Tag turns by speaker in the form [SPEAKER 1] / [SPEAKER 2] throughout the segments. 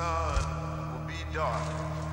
[SPEAKER 1] sun will be dark.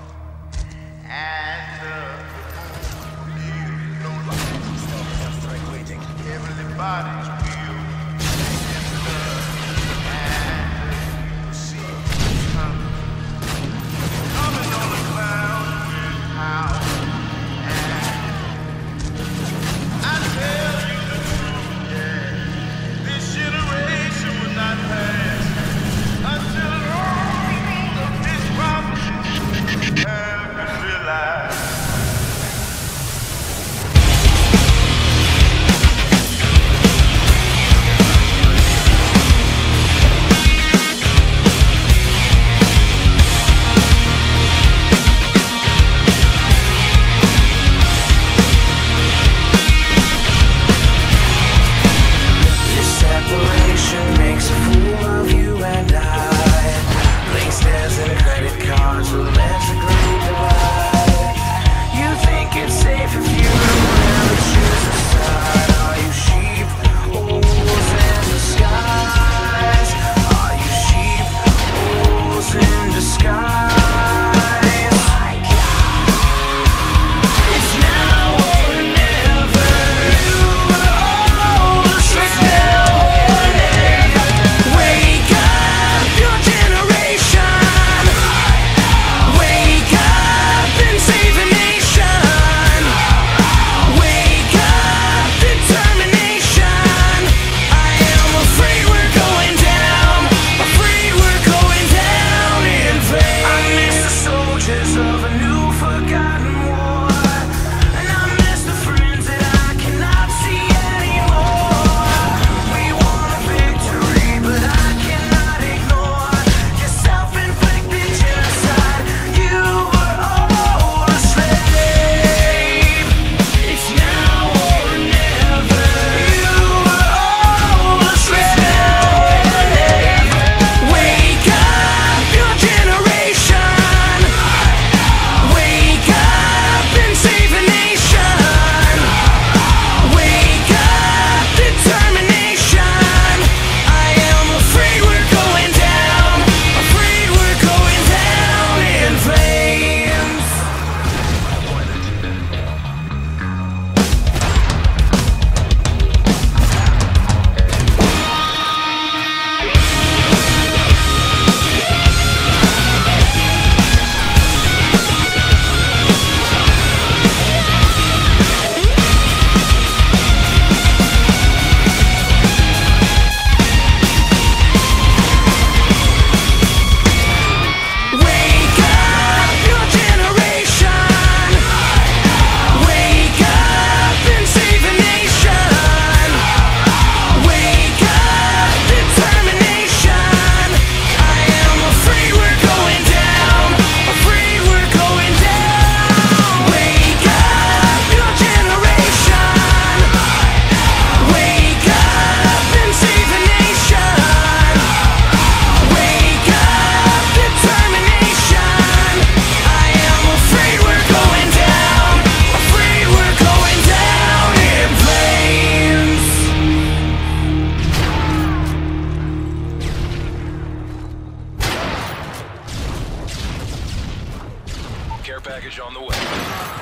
[SPEAKER 1] package on the way.